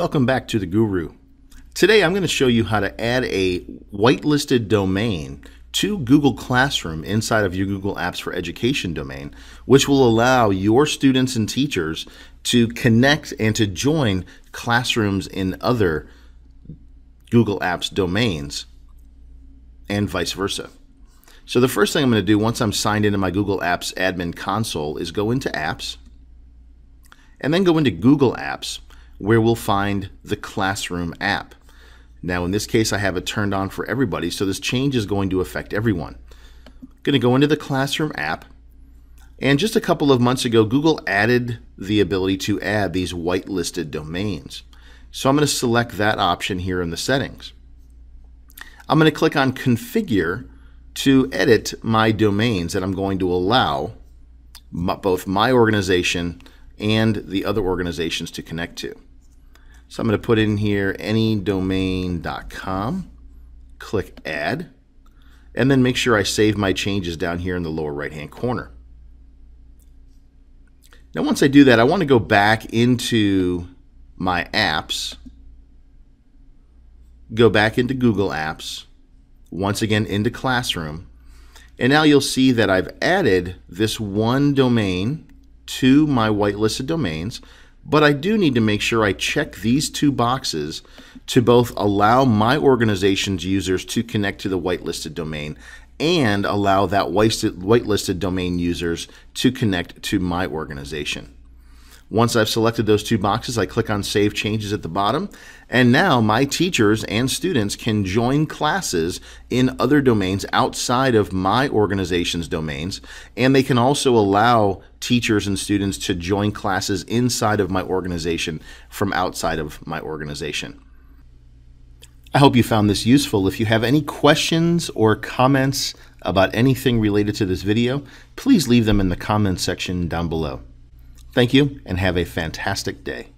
Welcome back to the Gooru. Today I'm going to show you how to add a whitelisted domain to Google Classroom inside of your Google Apps for Education domain, which will allow your students and teachers to connect and to join classrooms in other Google Apps domains and vice versa. So the first thing I'm going to do once I'm signed into my Google Apps admin console is go into Apps and then go into Google Apps where we'll find the Classroom app. Now in this case I have it turned on for everybody so this change is going to affect everyone. I'm going to go into the Classroom app and just a couple of months ago Google added the ability to add these whitelisted domains. So I'm going to select that option here in the settings. I'm going to click on configure to edit my domains that I'm going to allow both my organization and the other organizations to connect to. So I'm going to put in here anydomain.com, click add, and then make sure I save my changes down here in the lower right hand corner. Now once I do that, I want to go back into my apps, go back into Google Apps, once again into Classroom, and now you'll see that I've added this one domain to my whitelisted domains but I do need to make sure I check these two boxes to both allow my organization's users to connect to the whitelisted domain and allow that whitelisted domain users to connect to my organization. Once I've selected those two boxes, I click on Save Changes at the bottom, and now my teachers and students can join classes in other domains outside of my organization's domains, and they can also allow teachers and students to join classes inside of my organization from outside of my organization. I hope you found this useful. If you have any questions or comments about anything related to this video, please leave them in the comments section down below. Thank you and have a fantastic day.